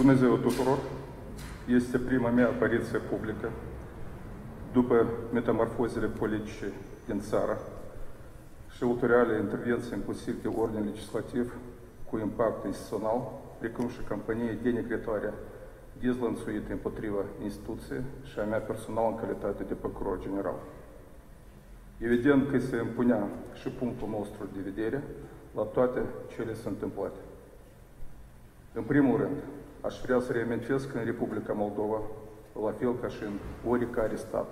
Bună ziua tuturor! Este prima mea apariție publică după metamorfozele politice din țară și ulterioare intervenții inclusiv de ordin legislativ cu impact instituțional, precum și campanie denigratoare dezlănțuită împotriva instituției și a mea personal în calitate de procuror general. Evident că se impunea și punctul nostru de vedere la toate cele se întâmplate. În primul rând, aș vrea să reamintesc că în Republica Moldova, la fel ca și în oricare stat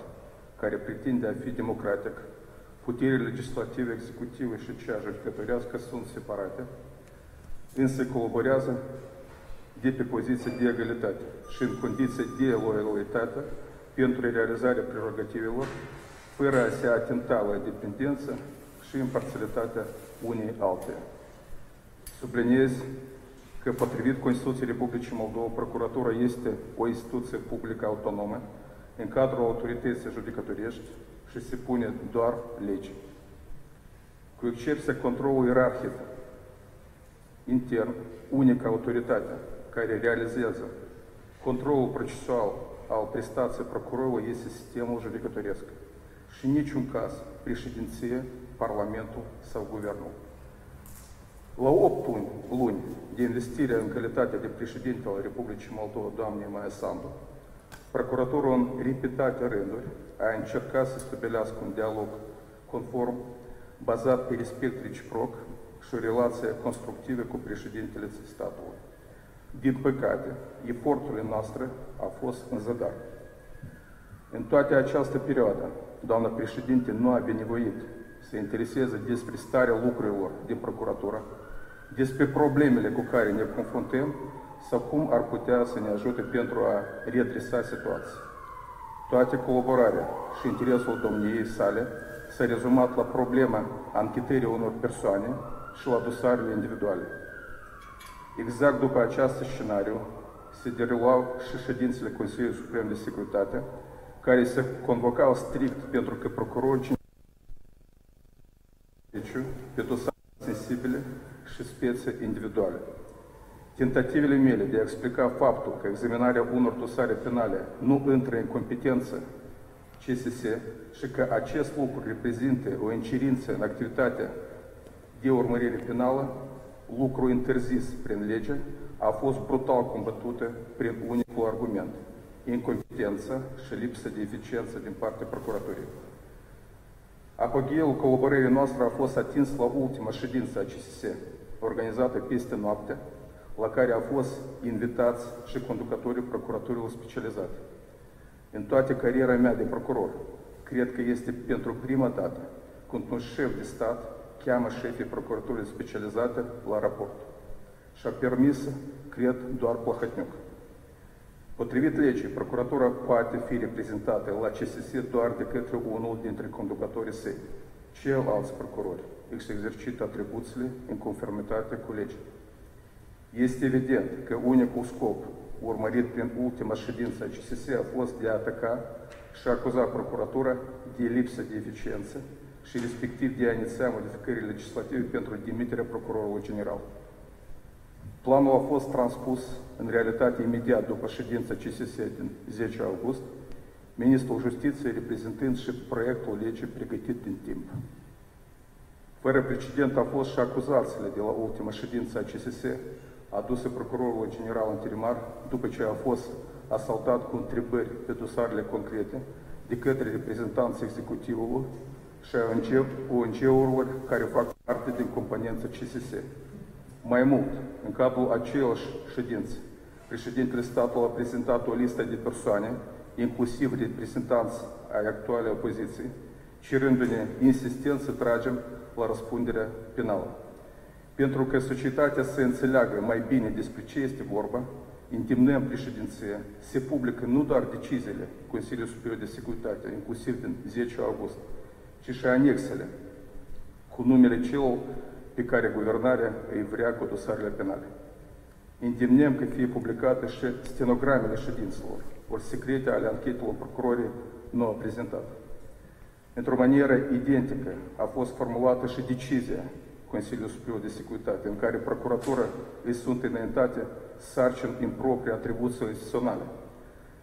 care pretinde a fi democratic, puterile legislative, executive și cea judecătorească sunt separate, însă colaborează de pe poziție de egalitate și în condiții de loialitate pentru realizarea prerogativelor, fără a se atenta la dependență și imparțialitatea unei alte. Subliniez Republicii Moldova, Procuratura este o instituție publică autonomă în cadrul autorității judecătorești și se pune doar lege. Cu excepția controlului ierarhic intern, unica autoritate care realizează controlul procesual al prestației procurorului este sistemul judecătoresc și în niciun caz președinție, Parlamentul sau Guvernul. La 8 luni, luni de investire în calitate de președinte al Republicii Moldova, doamne Maia Sandu, Procuratura în repetate rânduri a încercat să stabilească un dialog conform bazat pe respect reciproc și o relație constructivă cu președintele statului. Din păcate, eforturile noastre au fost în zadar. În toată această perioadă, doamna președinte nu a binevoit să intereseze despre starea lucrurilor de procuratură, despre problemele cu care ne confruntăm sau cum ar putea să ne ajute pentru a redresa situația. Toate colaborarea și interesul domniei sale s-a rezumat la problema anchetării unor persoane și la dosarele individuale. Exact după acest scenariu se derulau și ședințele Consiliului Suprem de Securitate, care se convocau strict pentru că procurorii pe dosare sensibile și spețe individuale. Tentativele mele de a explica faptul că examinarea unor dosare penale nu intră în competență CSS și că acest lucru reprezintă o incerință în activitatea de urmărire penală, lucru interzis prin lege, a fost brutal combătută prin unicul argument, incompetență și lipsă de eficiență din partea procuraturii. Apogeul colaborării noastre a fost atins la ultima ședință a CSS, organizată peste noapte, la care au fost invitați și conducătorii procuraturilor specializate. În toată cariera mea de procuror, cred că este pentru prima dată când un șef de stat cheamă șefii procuraturii specializate la raport. Și a permis, cred, doar Plahotniuc. Potrivit legii, procuratura poate fi reprezentată la CSS doar de către unul dintre conducătorii săi. Ceilalți procurori își exercită atribuțiile în conformitate cu legea. Este evident că unicul scop urmărit prin ultima ședință a CSS a fost de a ataca și a acuza procuratura de lipsă de eficiență și respectiv de a iniția modificări legislative pentru demiterea procurorului general. Planul a fost transpus în realitate imediat după ședința CSS din 10 august, Ministrul Justiției reprezentând și proiectul legii pregătit din timp. Fără precedent a fost și acuzațiile de la ultima ședință a CSS aduse procurorului general interimar după ce a fost asaltat cu întrebări pe dosarele concrete de către reprezentanții executivului și a ONG-urilor care fac parte din componența CSS. Mai mult, în cadrul aceiași ședințe, președintele statului a prezentat o listă de persoane, inclusiv reprezentanți ai actuale opoziții, cerându-ne insistent să tragem la răspunderea penală. Pentru că societatea să înțeleagă mai bine despre ce este vorba, îndemnăm președinția se publică nu doar deciziile Consiliului Superior de Securitate, inclusiv din 10 august, ci și anexele cu numele celor pe care guvernarea îi vrea cu dosarele penale. Îndemnăm că fie publicate și stenogramele ședințelor, ori secrete ale anchetelor procurorii nu au prezentat. Într-o manieră identică a fost formulată și decizia Consiliul Superior de Securitate, în care procuratura îi sunt înaintate sarcini improprii atribuții instituționale.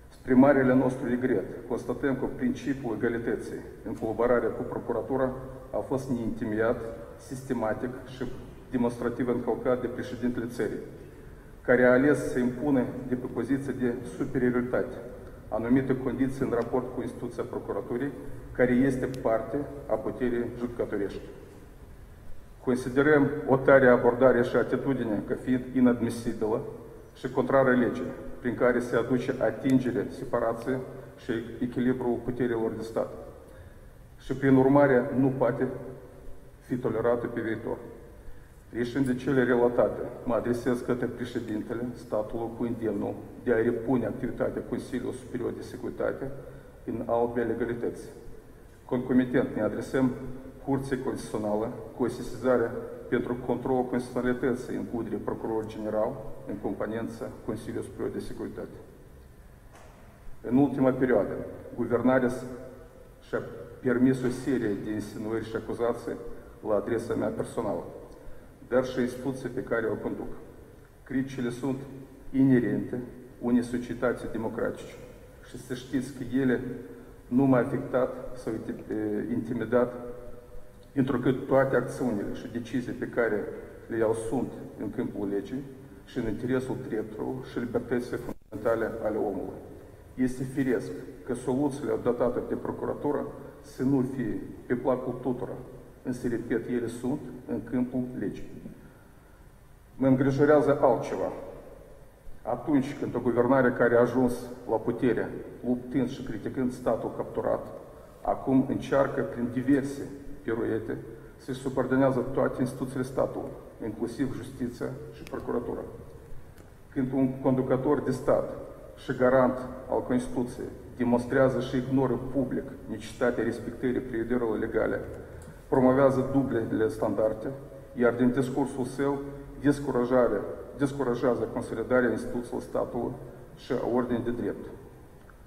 Spre marele nostru regret, constatăm că principiul egalității în colaborare cu procuratura a fost neintimiat, sistematic și demonstrativ încălcat de președintele țării, care a ales să impune de pe poziție de superioritate anumite condiții în raport cu instituția procuraturii, care este parte a puterii judecătorești. Considerăm o tare abordare și atitudine ca fiind inadmisibilă și contrară legii, prin care se aduce atingere, separație și echilibrul puterilor de stat. Și prin urmare nu poate fi tolerată pe viitor. Ieșind de cele relatate, mă adresez către președintele statului cu îndemnul de a repune activitatea Consiliului Superior de Securitate în albe legalități. Concomitent ne adresăm Curții Constituțională cu o sesizare pentru controlul constituționalității în cudre procuror general în componența Consiliului Superior de Securitate. În ultima perioadă, guvernarea și-a permis o serie de insinuări și acuzații la adresa mea personală, dar și instituții pe care o conduc. Criticile sunt inerente unei societăți democratice și să știți că ele nu m-au afectat sau intimidat întrucât toate acțiunile și decizii pe care le iau sunt în câmpul legii și în interesul drepturilor și libertății fundamentale ale omului. Este firesc că soluțiile adoptate de procuratură să nu fie pe placul tuturor, însă, repet, ele sunt în câmpul legii. Mă îngrijorează altceva. Atunci când o guvernare care a ajuns la putere, luptând și criticând statul capturat, acum încearcă prin diverse piruete se subordonează toate instituțiile statului, inclusiv justiția și procuratura. Când un conducător de stat și garant al Constituției demonstrează și ignoră public necesitatea respectării prevederilor legale, promovează dublele standarde, iar din discursul său descurajare, descurajează consolidarea instituțiilor statului și a ordinii de drept.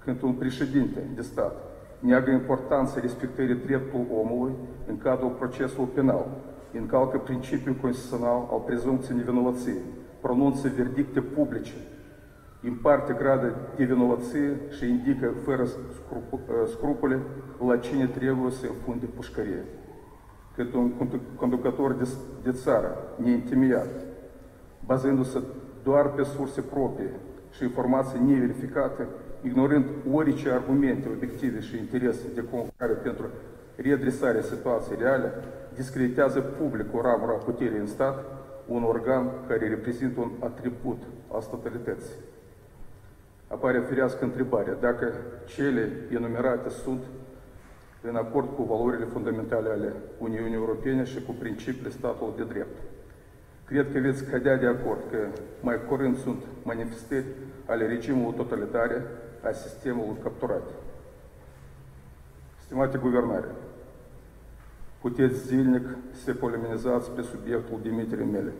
Când un președinte de stat neagă importanța respectării dreptului omului în cadrul procesului penal, încalcă principiul constituțional al prezumției nevinovăției, pronunță verdicte publice, imparte grade de vinovăție și indică fără scrupule la cine trebuie să înfunde pușcărie. Cât un conducător de, de țară neintimiat, bazându-se doar pe surse proprii și informații neverificate, ignorând orice argumente obiective și interese de comunicare pentru redresarea situației reale, discreditează public o ramură a puterii în stat, un organ care reprezintă un atribut al statalității. Apare firească întrebarea dacă cele enumerate sunt Uniunii Europene și cu principiile statului de drept. Cred că veți cădea de acord că mai curând sunt manifestări ale regimului totalitare a sistemului capturat. Stimate guvernare, puteți zilnic să poleminizați pe subiectul demiterii mele.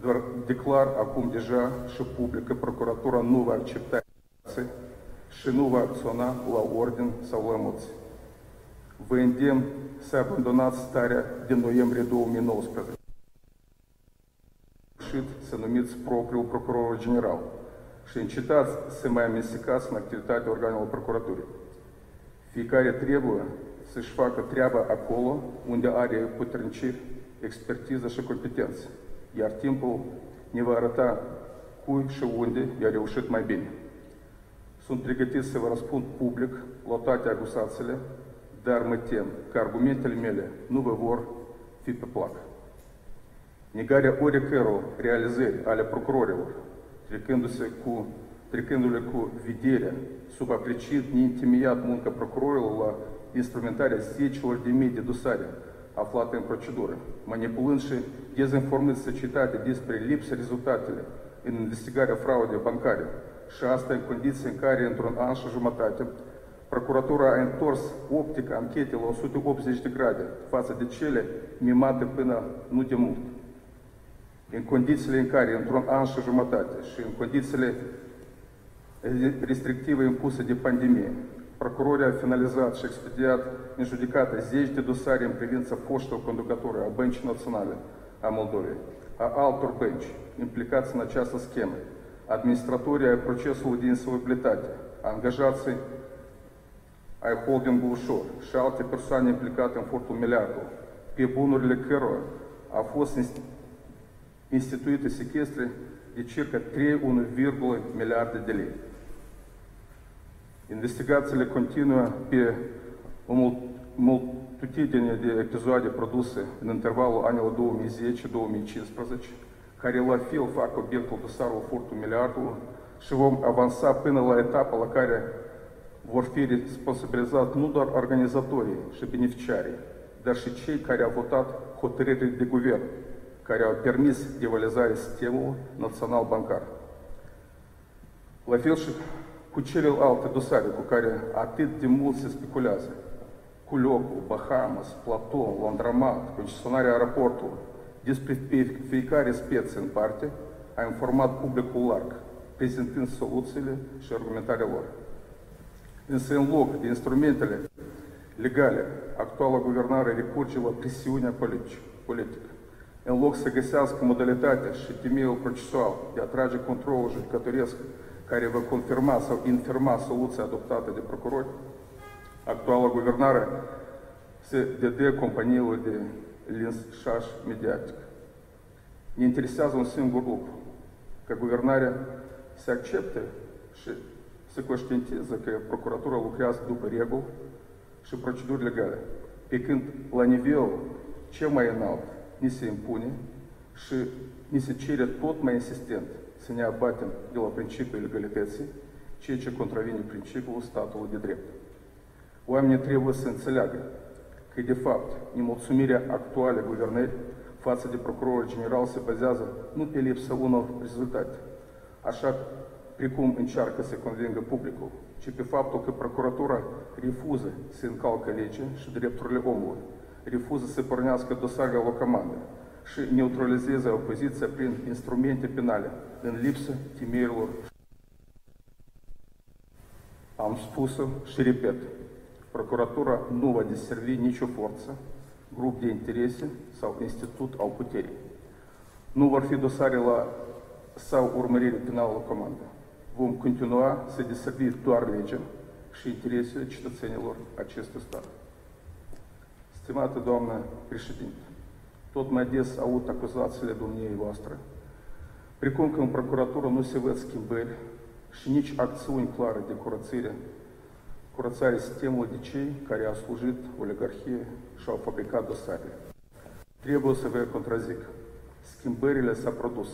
Doar declar acum deja și public că procuratura nu va accepta și nu va acționa la ordin sau la emoții. Vă îndemn să abandonați starea din noiembrie 2019 și să numiți propriul procuror general și încetați să mai amestecați în activitatea organelor procuraturii. Fiecare trebuie să-și facă treaba acolo unde are puterniciri, expertiză și competență, iar timpul ne va arăta cui și unde i-a reușit mai bine. Sunt pregătit să vă răspund public la toate acuzațiile, dar mă tem că argumentele mele nu vă vor fi pe plac. Negarea oricăror realizări ale procurorilor trecându-se cu, trecându-le cu vederea sub apreciat neintimiat munca procurorilor la instrumentarea zecilor de mii de dosare aflate în procedură, manipulând și dezinformând societatea despre lipsa rezultatele în investigarea fraudei bancare și asta în condiții în care, într-un an și jumătate, Procuratura a întors optica anchetei la 180 de grade față de cele mimate până nu de mult în condițiile în care, într-un an și jumătate și în condițiile restrictive impuse de pandemie, Прокуроrii au finalizat și expediat în judecată zeci de dosare în privința foștilor conducători a Băncii Naționale a Moldovei, a altor bănci implicați în această schemă, administratorii ai procesului de insolvabilitate, angajații ai holdingului Ușor și alte persoane implicate în furtul miliardului, pe bunurile cărora au fost instituite sechestre de circa 3,1 miliarde de lei. Investigațiile continuă pe o multitudine de episoade produse în intervalul anilor 2010-2015, care la fel fac obiectul dosarului furtul miliardului și vom avansa până la etapa la care au votat hotărârile de guvern, care au permis devalizarea sistemului național bancar. La fel și cu celelalte dosare cu care atât de mult se speculează, cu locul, Bahamas, Platon, Landromat, concesionarea aeroportului, despre fiecare speță în parte, a informat publicul larg, prezentând soluțiile și argumentarea lor. Însă, în loc de instrumentele legale, actuala guvernare recurge la presiunea politică. În loc să găsească modalitatea și temeiul procesual de a trage controlul judecătoresc care va confirma sau infirma soluția adoptată de procurori, actuala guvernare se dede companiilor de linșaș mediatic. Ne interesează un singur lucru, ca guvernarea să accepte și să conștientizeze că procuratura lucrează după reguli și proceduri legale, pe când la nivel cel mai înalt ni se impune și ni se cere tot mai insistent să ne abatem de la principiul legalității, ceea ce contravine principiul statului de drept. Oamenii trebuie să înțeleagă că, de fapt, nemulțumirea actuală guvernării față de procurorul general se bazează nu pe lipsa unor rezultate, așa precum încearcă să convingă publicul, ci pe faptul că procuratura refuză să încalcă legea și drepturile omului, refuză să pornească dosarele la comandă și neutralizeze opoziția prin instrumente penale, în lipsă temeiurilor. Am spus-o și repet, procuratura nu va deservi nicio forță, grup de interese sau institut al puterii. Nu vor fi dosare la sau urmărire penală la comandă. Vom continua să deservi doar legea și interesele cetățenilor acestui stat. Stimată doamnă președinte, tot mai des aud acuzațiile domniei voastre, precum că în procuratură nu se văd schimbări și nici acțiuni clare de curățire, curățare sistemului de cei care au slujit oligarhie și au fabricat dosarele. Trebuie să vă contrazic. Schimbările s-au produs,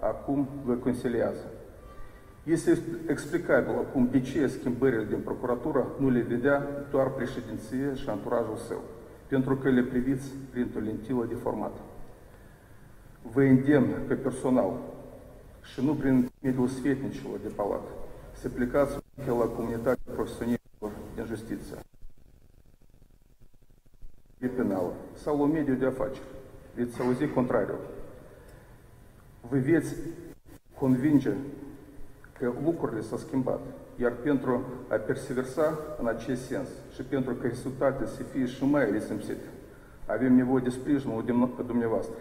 acum vă consiliază. Este explicabil acum de ce schimbările din procuratură nu le vedea doar președinție și anturajul său, pentru că le priviți printr-o lentilă deformată. Vă îndemn pe personal și nu prin mediul sfetnicilor de palat să plecați la comunitatea profesionistilor din justiție de penală sau la mediul de afaceri. Veți auzi contrariul. Vă veți convinge că lucrurile s-au schimbat. Iar pentru a perseversa în acest sens și pentru că rezultatele să fie și mai resimțite, avem nevoie de sprijinul dumneavoastră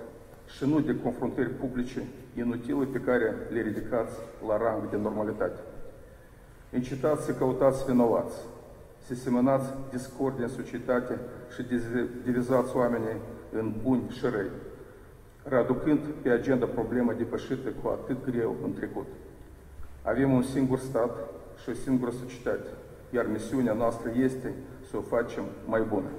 și nu de confruntări publice inutile pe care le ridicați la rang de normalitate. Încetați să căutați vinovați, să semănați discord în societate și divizați oamenii în buni și răi, readucând pe agenda problema depășită cu atât greu în trecut. Avem un singur stat și o singură societate, iar misiunea noastră este să o facem mai bună.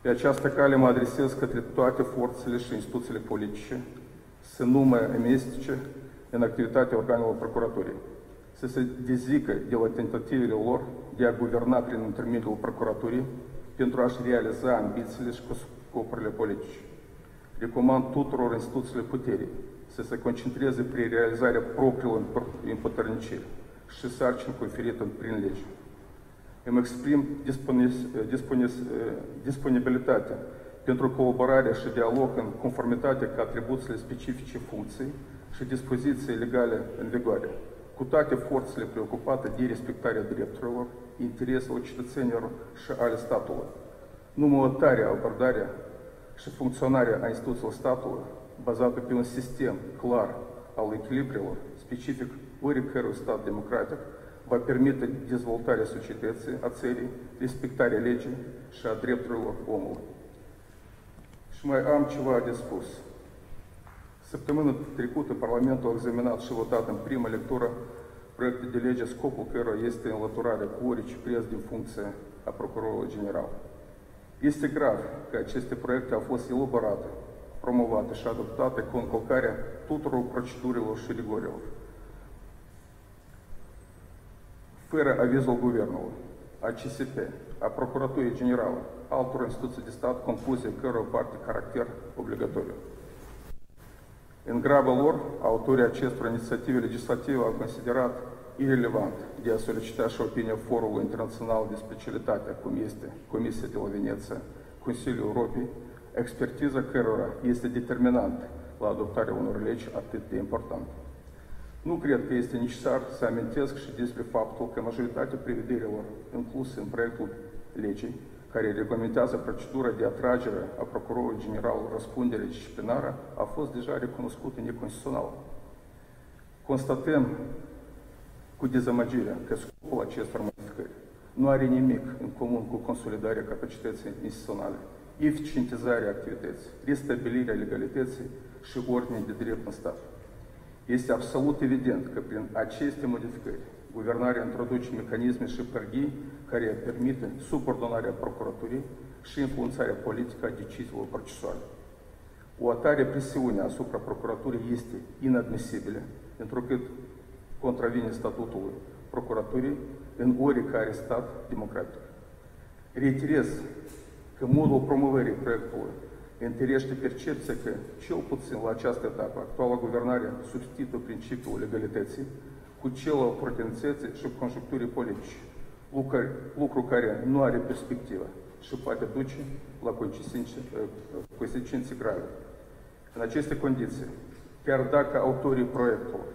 Pe această cale mă adresez către toate forțele și instituțiile politice să nu mai amestece în activitatea organelor procuraturii, să se dezică de la tentativele lor de a guverna prin intermediul procuraturii pentru a-și realiza ambițiile și scopurile politice. Recomand tuturor instituțiile puterii să se concentreze pe realizarea propriilor împătărniciri și sarcini conferite prin lege. Îmi exprim disponibilitatea pentru colaborare și dialog în conformitate cu atribuțiile specifice funcției și dispoziții legale în vigoare, forțele preocupate de respectarea drepturilor, intereselor cetățenilor și ale statului. Numai o tare abordare și funcționarea a instituțiilor statului, bazată pe un sistem clar al echilibrelor specific oricărui stat democratic, va permite dezvoltarea societății, a țării, respectarea legii și a drepturilor omului. Și mai am ceva de spus. Săptămâna trecută, Parlamentul a examinat și votat în prima lectură proiecte de lege, scopul cărora este înlăturarea cu orice preț din funcție a Procurorului General. Este grav că aceste proiecte au fost elaborate, promovate și adoptate cu încălcarea tuturor procedurilor și rigorilor. Fără avizul Guvernului, a CSP, a Procuraturii Generale, altor instituții de stat, compuse cărora parte caracter obligatoriu. În grabă lor, autorii acestor inițiative legislative au considerat irrelevant de a solicita și opinia Forului Internațional de Specialitate, cum este Comisia de la Veneția, Consiliul Europei, expertiza cărora este determinant la adoptarea unor legi atât de importante. Nu cred că este necesar să amintesc și despre faptul că majoritatea prevederilor incluse în proiectul legii, care reglementează procedura de atragere a Procurorului General răspundere disciplinară, a fost deja recunoscută neconstituțională. Constatăm cu dezamăgirea că scopul acestor modificări nu are nimic în comun cu consolidarea capacității instituționale, eficientizarea activității, restabilirea legalității și ordinii de drept în stat. Este absolut evident că prin aceste modificări, guvernarea introduce mecanisme și pârghii care permite subordonarea procuraturii și influențarea politică a deciziilor procesuale. O atare presiune asupra procuraturii este inadmisibilă, pentru că contravine statutului procuraturii în oricare stat democratic. Reiterez că modul promovării proiectului întărește percepția că, cel puțin la această etapă, actuala guvernare substituie principiul legalității oportunității și conjuncturii politice, lucru care nu are perspectivă și poate duce la consecințe grave. În aceste condiții, chiar dacă autorii proiectului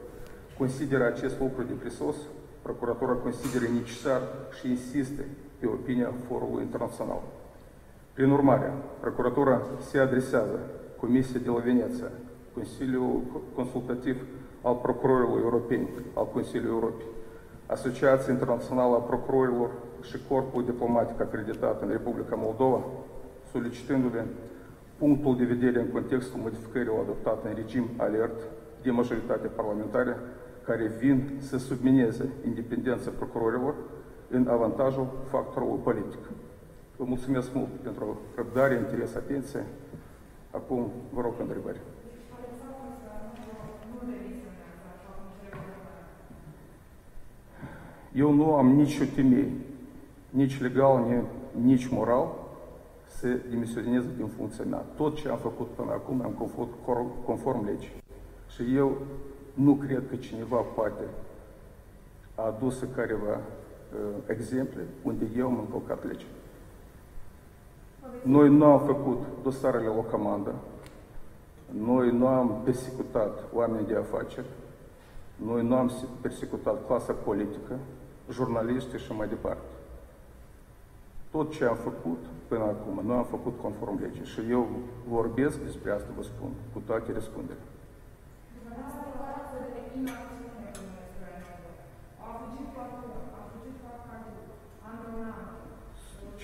consideră acest lucru de prisos, Procuratura consideră necesar și insistă pe opinia Forului Internațional. Prin urmare, Procuratura se adresează Comisiei de la Veneția, Consiliul Consultativ al Procurorilor Europeni, al Consiliului Europei, Asociația Internațională a Procurorilor și Corpul Diplomatic acreditat în Republica Moldova, solicitându-le punctul de vedere în contextul modificărilor adoptate în regim alert de majoritate parlamentară care vin să submineze independența procurorilor în avantajul factorului politic. Vă mulțumesc mult pentru răbdare, interes, atenție. Acum vă rog întrebări. Eu nu am nicio temei, nici legal, nici moral, să demisionez din funcția mea. Tot ce am făcut până acum am conform, conform legii. Și eu nu cred că cineva poate a adus careva uh, exemple unde eu am încălcat legea. Noi nu am făcut dosarele la comandă, noi nu am persecutat oameni de afaceri, noi nu am persecutat clasa politică, jurnaliști și mai departe. Tot ce am făcut până acum, nu am făcut conform legii. Și eu vorbesc despre asta, vă spun, cu toate răspunderea.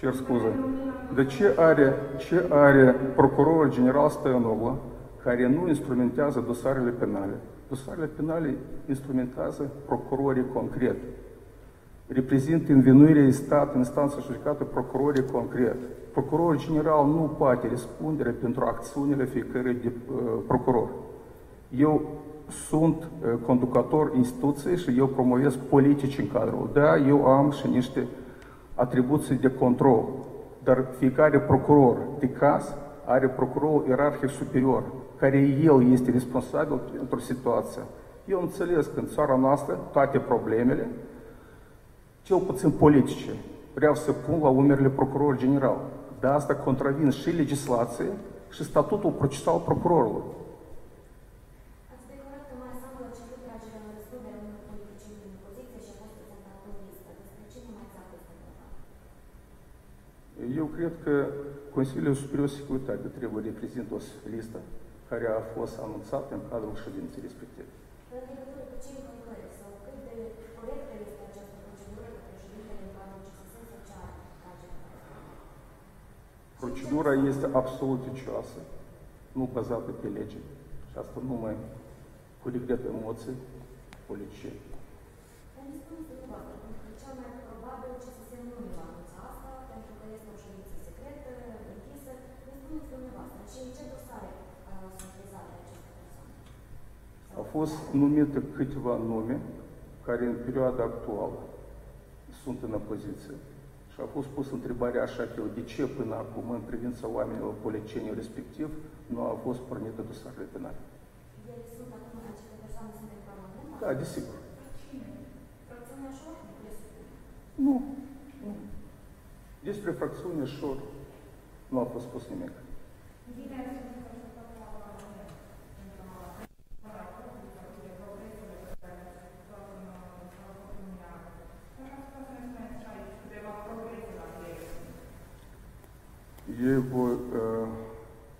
Cer scuze. De ce are, ce are procurorul general Stoianoglu, care nu instrumentează dosarele penale? Dosarele penale instrumentează procurorii concret. Reprezintă învinuirea de stat în instanță judecată procurorii concret. Procurorul general nu poate răspundere pentru acțiunile fiecărui de, uh, procuror. Eu sunt uh, conducător instituției și eu promovez politici în cadrul. Da, eu am și niște atribuții de control, dar fiecare procuror de caz are procurorul ierarhic superior, care el este responsabil pentru situație. Eu înțeles că în țara noastră toate problemele, cel puțin politice, vreau să pun la umerile procuror general. Dar asta contravin și legislației și statutul procesal procurorului. Eu cred că Consiliul Superior de Securitate trebuie reprezintă o listă care a fost anunțată în cadrul ședinței respective. Procedura este absolut vicioasă, nu bazată pe lege. Și asta numai cu regret emoții politicieni. Dar ne spuneți dumneavoastră, pentru că cel mai probabil CSS nu ne va anunța asta, pentru că este o ședință secretă, închisă. Ne spuneți dumneavoastră, și în ce dosare uh, sunt vizate aceste persoane? Au fost numite câteva nume care în perioada actuală sunt în opoziție. Și a fost pus întrebarea așa că de ce până acum, în privința oamenilor policienii respectiv, nu au fost pornite dosarele penale. Ele sunt acum, aceste persoane sunt în Parlament? Da, desigur. Fracțiunea Șor? Presupun. Nu. nu. Despre fracțiune Șor nu a fost spus nimic. Ei vor uh,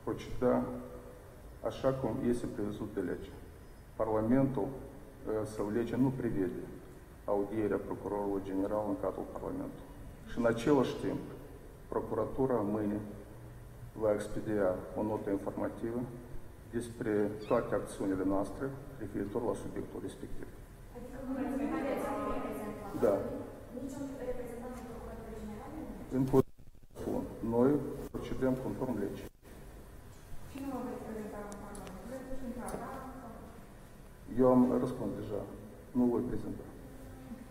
proceda așa cum este prevăzut de lege. Parlamentul uh, sau legea nu prevede audierea procurorului general în cadrul Parlamentului. Și în același timp, procuratura mâine va expedia o notă informativă despre toate acțiunile noastre referitor la subiectul respectiv. Adică nu aveți un reprezentant? Da. Niciun reprezentant în Procuratura Generală? nu? Încă o dată spun, noi procedăm conform legii. Cine vă veți prezenta în Parlament? Veți prezenta, da? Eu am răspuns deja, nu voi prezenta.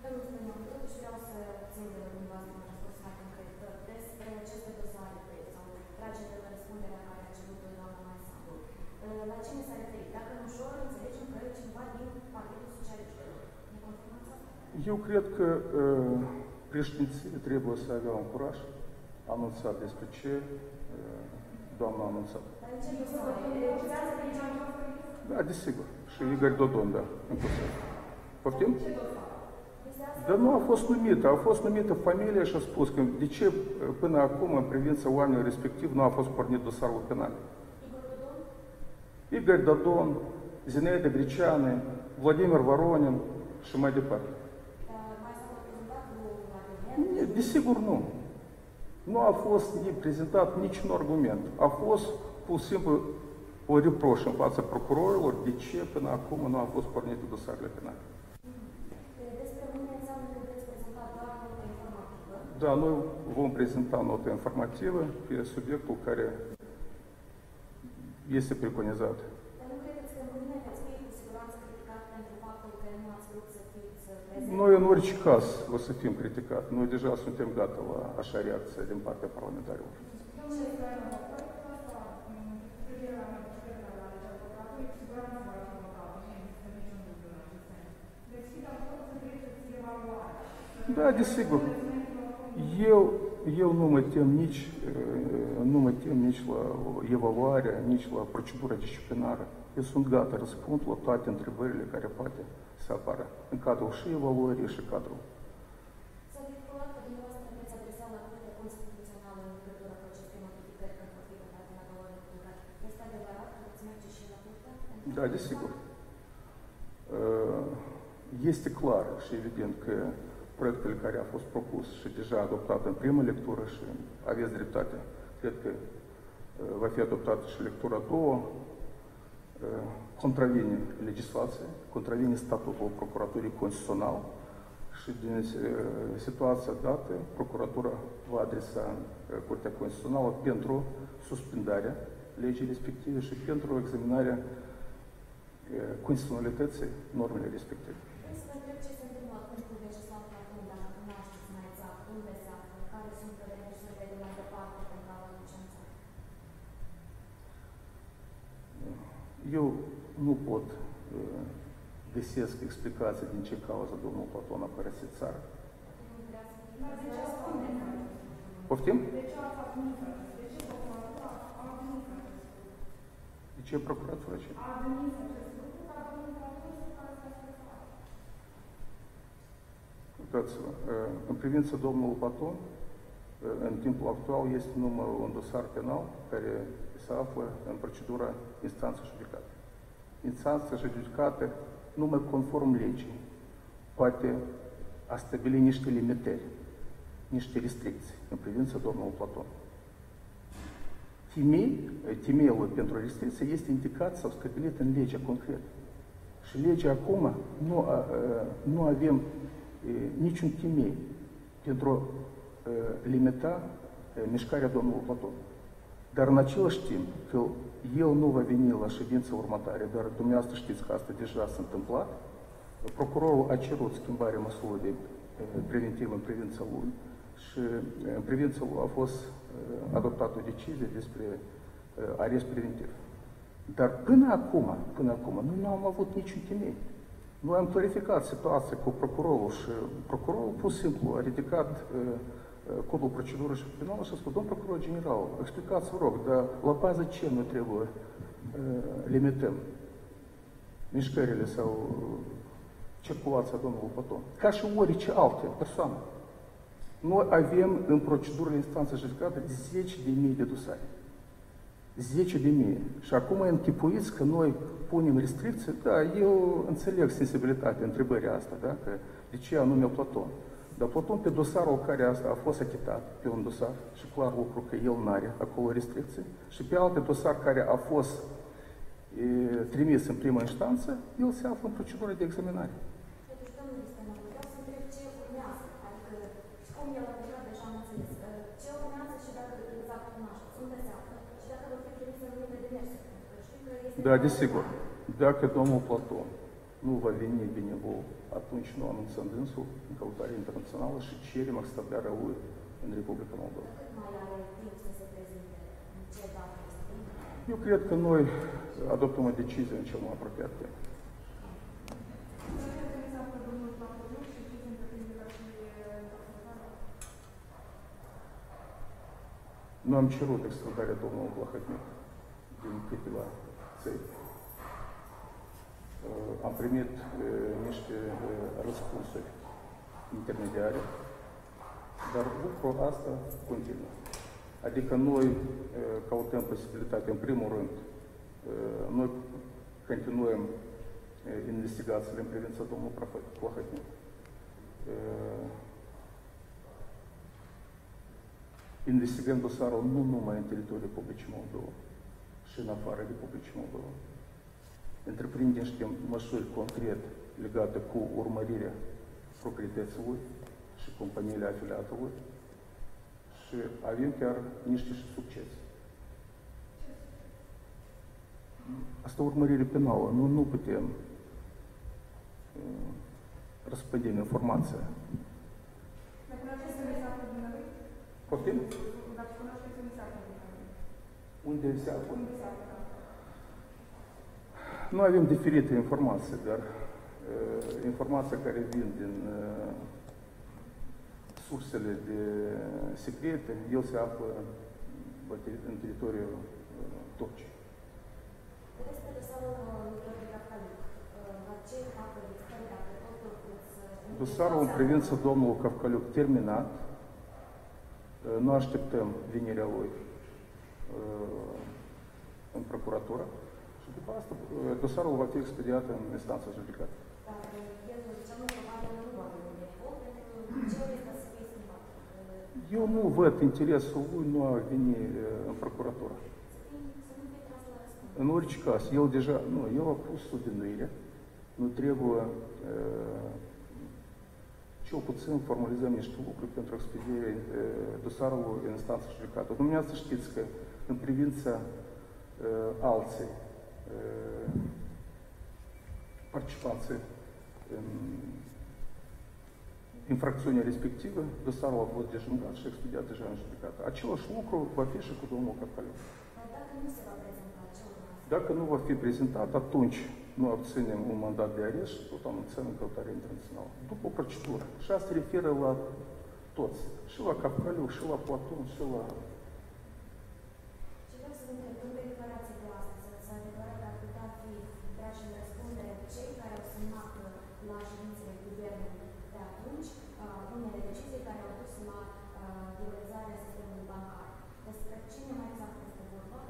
Domnul Stănian, totuși vreau să țin de la dumneavoastră un răspuns mai concret despre aceste dosare pe- sau tragere de răspunderea care a cerut doamna Maesandru. La cine s-a referit? Dacă în ușor înțelegem că cineva din Partidul Socialiștilor. Ne confirmați asta? Eu cred că uh, președinții trebuie să avea un curaj anunțat despre ce uh, doamna a anunțat. Dar în ce dosare? Vizează pe ce Da, desigur. Și Igor Dodon, da, inclusiv. Poftim? Vizează Dar nu a fost numită, a fost numită familia și a spus că de ce uh, până acum în privința oamenilor respectiv nu a fost pornit dosarul penal. Igor Dodon? Igor Dodon, Zinaida Greceane, Vladimir Voronin și mai departe. Dar mai s-a prezentat cu argumente? Nie, Desigur nu. Nu a fost nici prezentat niciun argument. A fost pur și simplu o reproș în fața procurorilor de ce până acum nu a fost pornite dosarele penale. Despre mine înseamnă că veți prezenta doar notă informativă. Da, noi vom prezenta notă informativă pe subiectul care este preconizat. Dar nu credeți că mâine veți fi cu siguranță criticat pentru faptul că nu ați vrut să fiți prezenți? Noi în orice caz o să fim criticați. Noi deja suntem gata la așa reacție din partea parlamentarilor. Domnule Stoianov, proiectul ăsta, m, cu privire la modificările la legea procuraturii, cu siguranță va fi votat. Nu există niciun dubiu în acest sens. Veți fi de acord să treceți evaluarea. Da, desigur. Eu, eu nu mă tem nici, uh, nu mă tem nici la evaluare, nici la procedura disciplinară. Eu sunt gata, răspund la toate întrebările care poate să apară în cadrul și evaluării și cadrul. S-a vehiculat că dumneavoastră veți adresa la Curtea Constituțională în legătură cu aceste modificări pentru a fi votate la doua lectură. Este adevărat că veți merge și la Curtea? Da, desigur. Uh, Este clar și evident că proiectul care a fost propus și deja adoptat în primă lectură și aveți dreptate, cred că uh, va fi adoptată și lectura a doua, uh, contravine legislației, contravine statutul Procuraturii Constituțional și din uh, situația dată, Procuratura va adresa uh, Curtea Constituțională pentru suspendarea legii respective și pentru examinarea uh, constituționalității normele respective. Vreau să vă întreb ce se întâmplă acum cu Vyacheslav Platun, dacă cunoașteți mai exact unde se află, care sunt demersurile de mai departe pentru a-l licența. Eu nu pot uh, găsesc explicații din ce cauză domnul Platon a părăsit țara. Nu vrea să fie. Dar de ce spuneți? Poftim? De ce ați admis acest? De ce procuratura a admis acest lucru? De ce procuratura ce? A admis acest lucru ca domnul Platon să care s-a strecat. Uitați-vă, uh, în privința domnului Platon, în timpul actual este numai un dosar penal care se află în procedura instanță judecată. Instanța judecată, numai conform legii, poate a stabili niște limitări, niște restricții în privința domnului Platon. Timei, timeiul pentru restricție este indicat sau stabilit în legea concretă. Și legea acum nu, nu avem niciun timei pentru limita mișcarea domnului Platon. Dar în același timp, că el nu va veni la ședința următoare, dar dumneavoastră știți că asta deja s-a întâmplat, procurorul a cerut schimbarea măsurii de preventivă în privința lui și în privința lui a fost adoptată o decizie despre arest preventiv. Dar până acum, până acum, noi nu am avut niciun temei. Noi am clarificat situația cu procurorul și procurorul pur și simplu a ridicat uh, codul procedurii și penală și a spus, domn procuror general, explicați, vă rog, dar la bază ce noi trebuie uh, limităm mișcările sau circulația domnului Platon? Ca și orice alte persoane. Noi avem în procedurile instanței judecată 10 de mii de dosare. 10 de mii. Și acum închipuiți că noi punem restricții, da, eu înțeleg sensibilitatea întrebării asta, da, că de ce anume Platon. Dar Platon pe dosarul care asta a fost achitat, pe un dosar, și clar lucru că el nu are acolo restricții, și pe alte dosar care a fost e, trimis în prima instanță, el se află în procedură de examinare. Totuși, domnul Stămân, vreau să întreb ce urmează, adică cum el a deja deja am înțeles, ce urmează și dacă exact cunoașteți, unde se află și dacă vor fi trimise în multe demerse, pentru că știu că este... Da, desigur. Dacă domnul Platon mai are timp să se prezinte, în ce dată este timp? Eu cred că noi adoptăm o decizie în cel mai apropiat timp. Nu am cerut extradarea domnului Blahotnic din câteva țări. Am primit niște răspunsuri intermediare, dar lucrul asta continuă. Adică noi căutăm posibilitatea, în primul rând, noi continuăm investigațiile în privința domnului Plahotnic. Investigăm dosarul nu numai în teritoriul Republicii Moldova, și în afară Republicii Moldova. Întreprindem niște măsuri concrete legate cu urmărirea proprietății lui și companiile afiliate lui și avem chiar niște și succes. Asta urmărire penală. Nu, nu putem uh, răspândim informația. Dacă cunoașteți unde se află dumneavoastră? Poftim? Dacă cunoașteți unde se află dumneavoastră? Unde se află? Unde se află? Nu avem diferite informații, dar uh, informația care vin din uh, sursele de secrete, el se află în teritoriul uh, Turciei. Despre dosarul lui Cafcalic, la ce etapă este, dacă totul îți... Dosarul în privință domnului Cavcaliuc terminat, nu așteptăm venirea lui în procuratură și după asta dosarul va fi expediat în instanța judecată. Dar el cel mai probabil nu va veni de foc, pentru că ce este să fie schimbat? Eu nu văd interesul lui nu a veni în procuratură. Să fie- să nu fie tras la răspundere. În orice caz, el deja, nu, el a pus subinuire, nu trebuie, uh, cel puțin formalizăm niște lucruri pentru expedierea uh, dosarului în instanță judecată. Dumneavoastră știți că în privința uh, alții uh, participanții în infracțiunea respectivă, dosarul a fost dejungat și expediat deja în judecată. Același lucru va fi și cu domnul Carcaliu. Dar dacă nu se va prezenta, ce urmează? Dacă nu va fi prezentat, atunci nu obținem un mandat de arest și tot anunțăm în căutare internațională. După o procedură. Și asta se referă la toți. Și la Capcaliu, și la Platon, și la...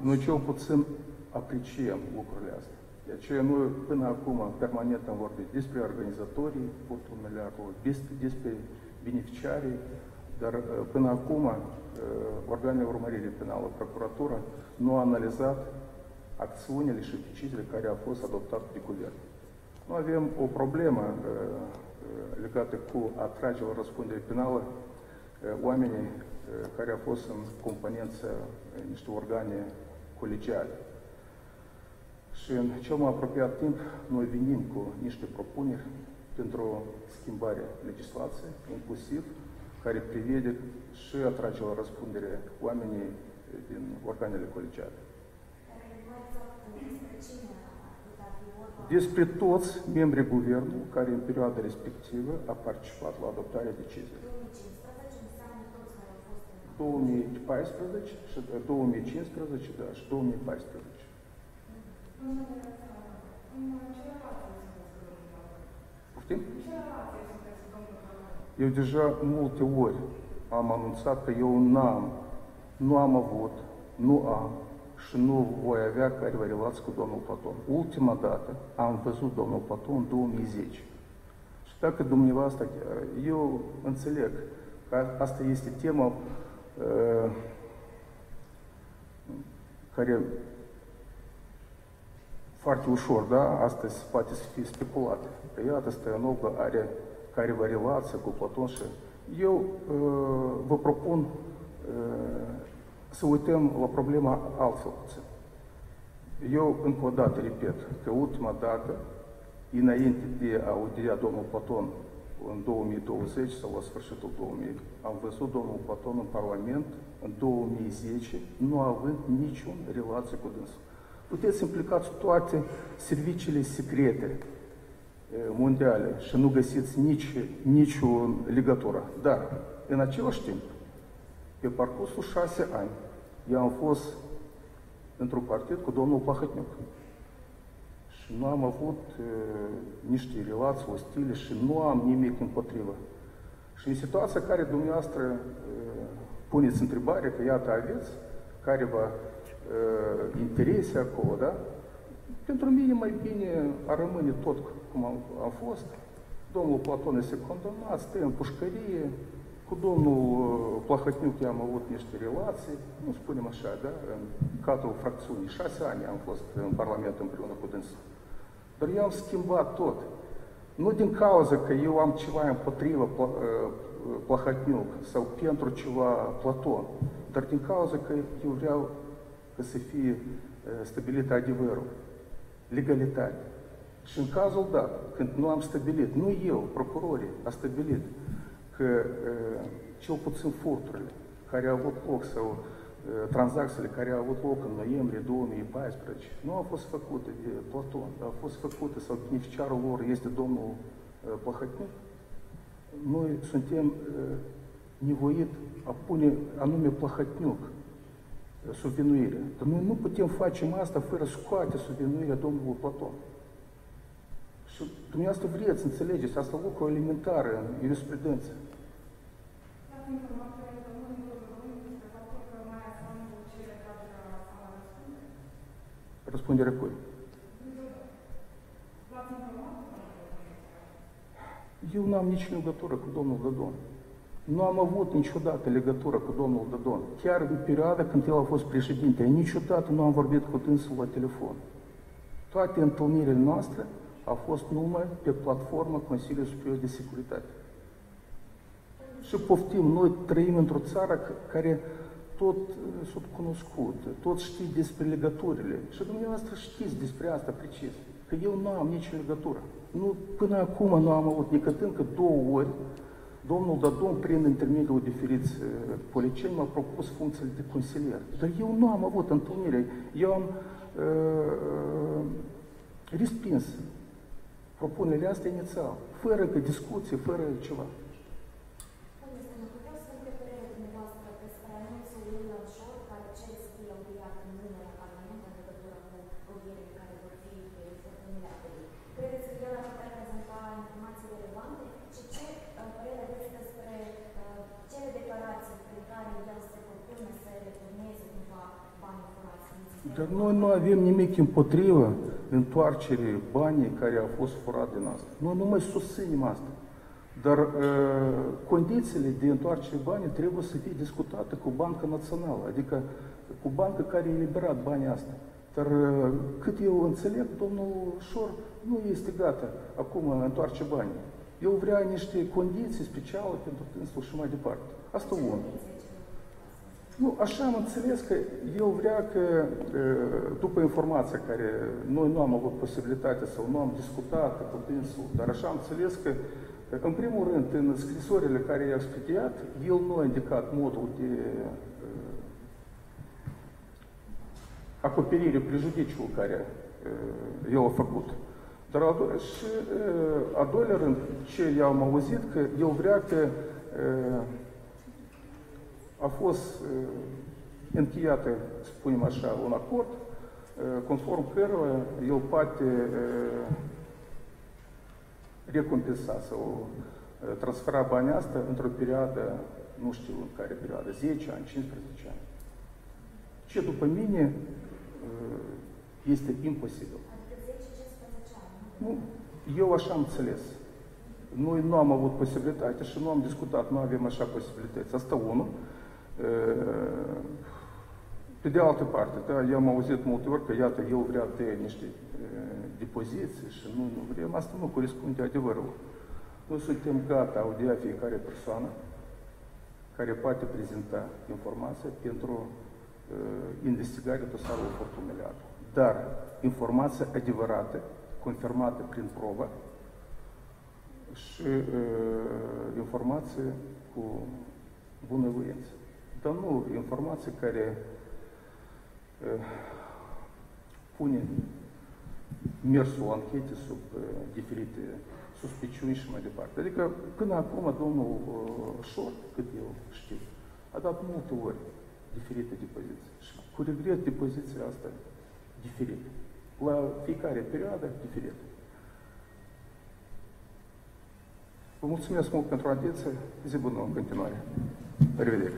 Noi până acum permanent am vorbit despre organizatorii portul Meleacului, despre, despre beneficiarii, dar uh, până acum uh, organele urmărire penală, procuratura, nu a analizat acțiunile și deciziile care au fost adoptate de guvern. Nu avem o problemă uh, uh, legată cu atragerea la răspundere penală uh, oamenii uh, care au fost în componență uh, niște organe colegiale. Și în cel mai apropiat timp noi venim cu niște propuneri pentru schimbarea legislației, inclusiv care prevede și atrage la răspundere oamenii din organele colegiale. Care mai exact despre cine ar putea fi vorba? Despre toți membrii guvernului care în perioada respectivă a participat la adoptarea deciziei. 12 14, 15, Я держа И удержа молти орь, аманунцатка нам, ну амавод, ну ам, шну воявяк арьварилацку дону потом. Ултима дата, ам везу дону потом, дум изечь. Так и думневас, так, ее инцеллект, Asta este temă care foarte ușor, da, astăzi poate să fie speculată. Că iată, Stoianoglu are careva relație cu Platon și eu uh, vă propun uh, să uităm la problema altfel puțin. Eu încă o dată repet că ultima dată, înainte de a audia domnul Platon în 2020 sau la sfârșitul 2000, am văzut domnul Platon în Parlament în 2010, nu având niciun relație cu dânsul. Puteți implicați toate serviciile secrete eh, mondiale și nu găsiți nici, nicio legătură. Dar, în același timp, pe parcursul șase ani, eu am fost într-un partid cu domnul Plahătniuc. Și nu am avut uh, niște relații ostile și nu am nimic împotrivă. Și în situația în care dumneavoastră uh, puneți întrebare, că iată aveți careva uh, interese acolo, da? Pentru mine mai bine ar rămâne tot cum am, am fost. Domnul Platon este condamnat, stă în pușcărie, cu domnul uh, Plahătniuc am avut niște relații, nu spunem așa, da, în cadrul fracțiunii. Șase ani am fost în Parlament împreună cu dânsul. Dar eu am schimbat tot. Nu din cauza că eu am ceva împotriva Pla- uh, Plahătniuc sau pentru ceva Platon, dar din cauza că eu vreau ca să fie uh, stabilit adevărul, legalitate. Și în cazul dat, când nu am stabilit, uh, sau uh, tranzacțiile care au avut loc în noiembrie 2014 nu au fost făcute de Platon, dar au fost făcute sau beneficiarul lor este domnul uh, Plahătnic, noi suntem uh, nevoit a pune anume Plahătniuc uh, subvinuire. Dar noi nu putem face asta fără scoate subvinuirea domnului Platon. Și dumneavoastră vreți să înțelegeți, asta lucru elementar în jurisprudență. Ați Răspunderea cui? L-ați informat pe domnul Gorgoroni? Eu n-am nici legătură cu domnul Dădon. Nu am avut niciodată legătură cu domnul Dădon. Chiar în perioada când el a fost președinte, niciodată nu am vorbit cu dânsul la telefon. Toate întâlnirile noastre au fost numai pe platforma Consiliului Superior de Securitate. Și poftim, noi trăim într-o țară c- care tot uh, sunt cunoscut, tot știți despre legăturile. Și dumneavoastră știți despre asta precis. Că eu nu am nicio legătură. Nu, până acum nu am avut decât încă două ori Domnul Dadon, prin intermediul diferiți uh, policieni, m-a propus funcțiile de consilier. Dar eu nu am avut întâlnire. Eu am uh, respins propunerile astea inițial, fără că discuție, fără ceva. Domnule Stănu, vreau să întreb părerea dumneavoastră despre anunțul lui Ion Șor, care cere să fie audiat în mâine la Parlament în legătură cu audierile care vor fi pe furtunile apelui. Credeți că el ar putea prezenta informații relevante? Și ce uh, părere aveți despre uh, cele declarații prin care el se propune să returneze cumva banii furați din Că noi nu avem nimic împotrivă întoarcerii banii care au fost furați din asta. Noi nu mai susținem asta. Dar uh, condițiile de întoarcere banii trebuie să fie discutate cu Banca Națională, adică cu banca care a eliberat banii asta. Dar uh, cât eu înțeleg, domnul Șor nu este gata acum întoarce banii. Eu vrea niște condiții speciale pentru dânsul și mai departe. Asta unul. Nu, așa am înțeles că el vrea că, după informația care noi nu am avut posibilitate sau nu am discutat cu dânsul, dar așa am înțeles că, în primul rând, în scrisorile care i-a expediat, el nu a indicat modul de acoperire prejudiciul care el a făcut. Dar a doilea, și a doilea rând, ce i-am auzit, că el vrea că a fost încheiată, spunem așa, un acord conform căruia el poate recompensa sau transfera banii asta într-o perioadă, nu știu în care perioadă, 10 ani, 15 ani. Ce după mine este imposibil. Nu, eu așa am înțeles. Noi nu am avut posibilitate și nu am discutat, nu avem așa posibilități. Asta unul. Pe de altă parte, da, eu am auzit multe ori că, iată, eu vreau tăia niște depoziții și nu, nu vrem. Asta nu corespunde adevărului. Noi suntem gata audia fiecare persoană care poate prezenta informația pentru uh, investigarea dosarului Fortunei Dar informația adevărată, confirmată prin probă și uh, informație cu bunăvoință. Dar nu informație care uh, pune mersul anchete sub uh, diferite suspiciuni și mai departe. Adică până acum domnul uh, Șor, cât eu știu, a dat multe ori diferite depoziții. Și cu regret depoziția asta diferită. La fiecare perioadă diferită. Vă mulțumesc mult pentru atenție. Zi bună în continuare. La revedere!